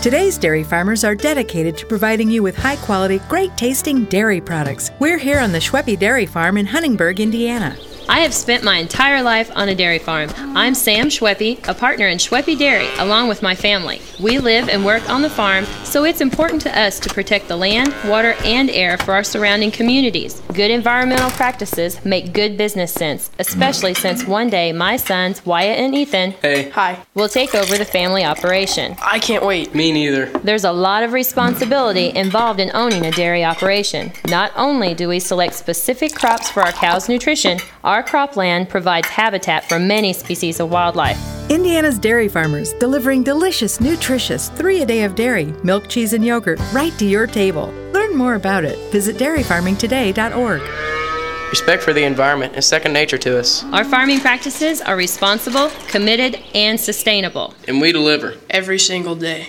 Today's dairy farmers are dedicated to providing you with high quality, great tasting dairy products. We're here on the Schwoeppe Dairy Farm in Huntingburg, Indiana. I have spent my entire life on a dairy farm. I'm Sam Schwoeppe, a partner in Schwoeppe Dairy, along with my family. We live and work on the farm, so it's important to us to protect the land, water, and air for our surrounding communities. Good environmental practices make good business sense, especially since one day my sons, Wyatt and Ethan, Hey. Hi. will take over the family operation. I can't wait. Me neither. There's a lot of responsibility involved in owning a dairy operation. Not only do we select specific crops for our cows' nutrition, our cropland provides habitat for many species of wildlife. Indiana's dairy farmers delivering delicious, nutritious three a day of dairy, milk, cheese, and yogurt right to your table. Learn more about it. Visit dairyfarmingtoday.org. Respect for the environment is second nature to us, Our farming practices are responsible, committed, and sustainable. and we deliver. Every single day.